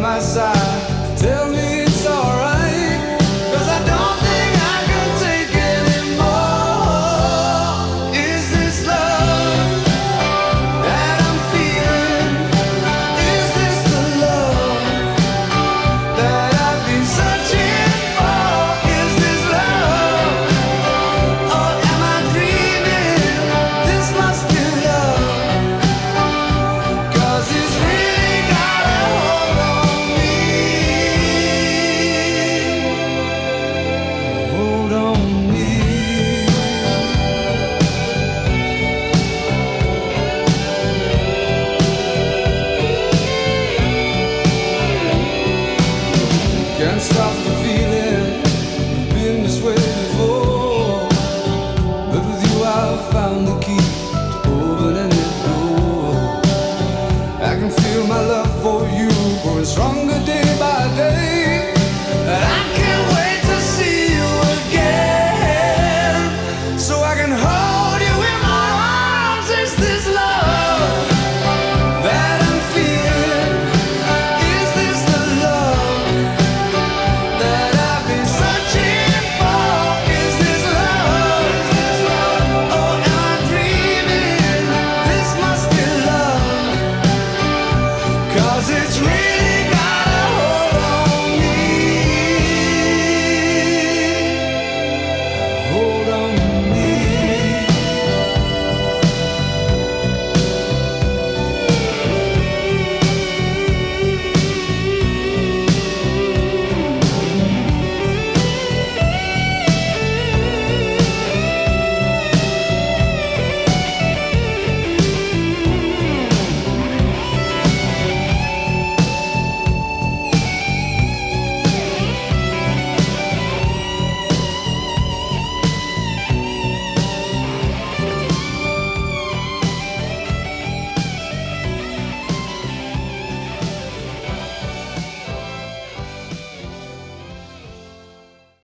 my side. Cause it's real.